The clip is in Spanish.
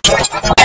Podcast.